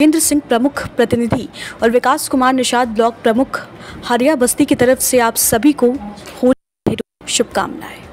केंद्र सिंह प्रमुख प्रतिनिधि और विकास कुमार निषाद ब्लॉक प्रमुख, हरिया बस्ती की तरफ़ से आप सभी को होली शुभकामनाएँ।